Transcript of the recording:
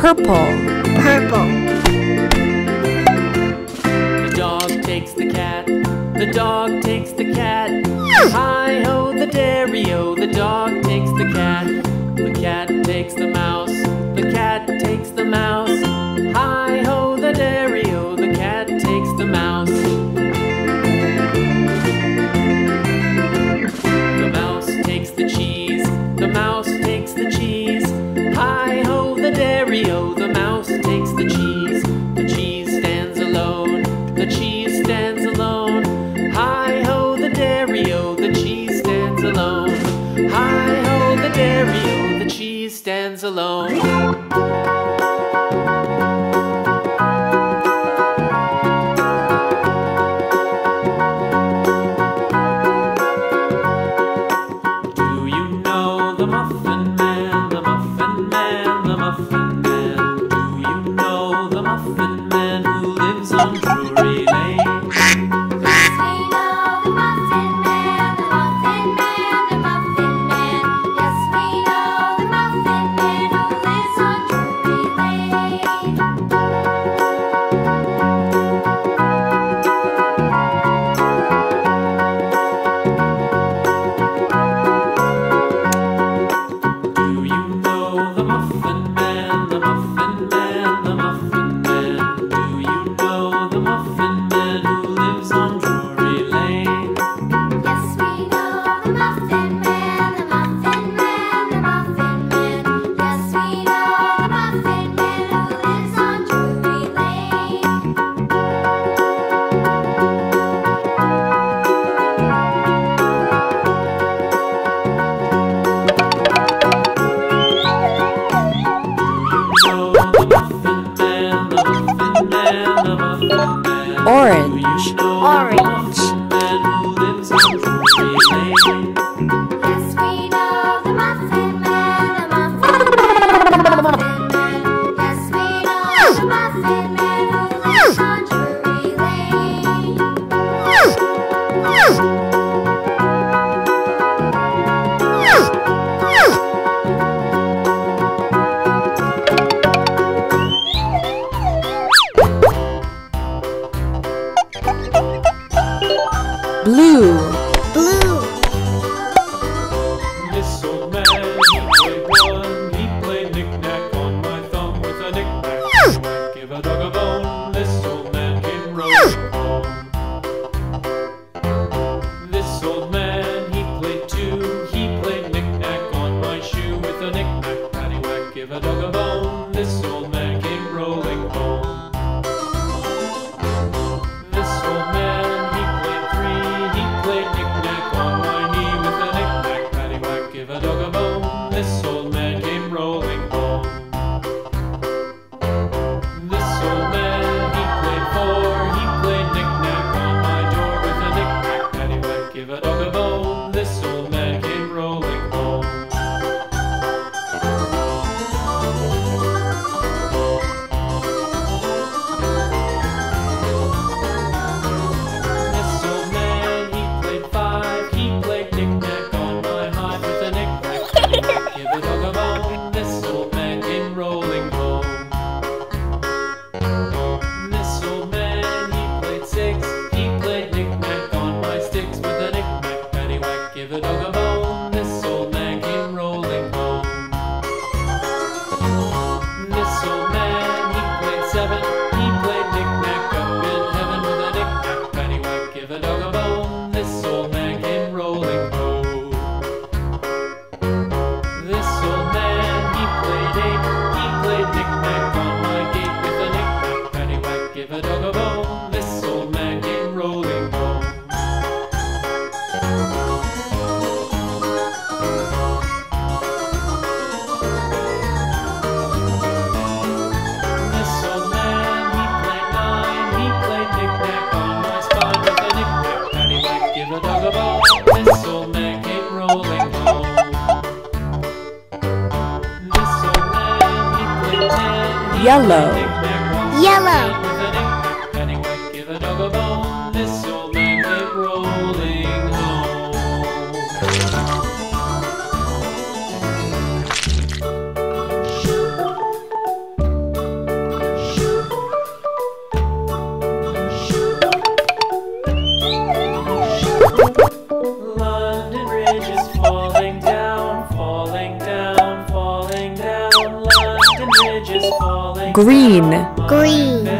Purple. Purple. The dog takes the cat. The dog takes the cat. Hi ho, the dairy-o. The dog takes the cat. The cat takes the mouse. The cat takes the mouse. Hi ho, the dairy-o. The cat takes the mouse. The mouse takes the cheese. The mouse takes the cheese. Rio. orange. Orange. Yellow. Yellow. Green. Green.